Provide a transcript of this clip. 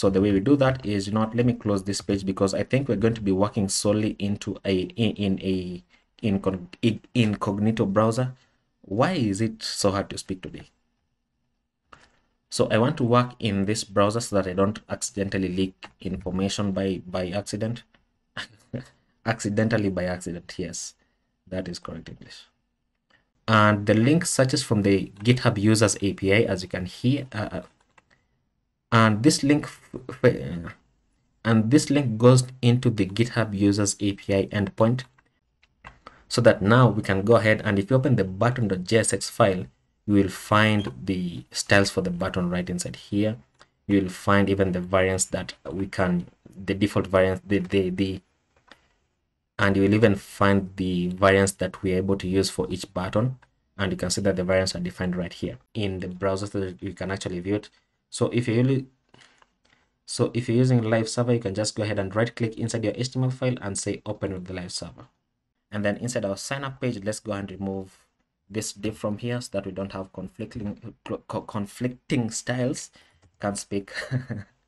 so the way we do that is you know let me close this page because i think we're going to be working solely into a in, in a in incognito browser. Why is it so hard to speak today? So i want to work in this browser so that i don't accidentally leak information by by accident. Accidentally by accident yes. That is correct english. And the link searches from the github users api as you can hear uh, uh and this link and this link goes into the github users api endpoint so that now we can go ahead and if you open the button.jsx file you will find the styles for the button right inside here. You will find even the variants that we can the default variants the the, the and you will even find the variants that we are able to use for each button. And you can see that the variants are defined right here. In the browser so that you can actually view it so if you really so if you're using live server you can just go ahead and right click inside your html file and say open with the live server. And then inside our sign up page let's go and remove this div from here so that we don't have conflicting conflicting styles. Can't speak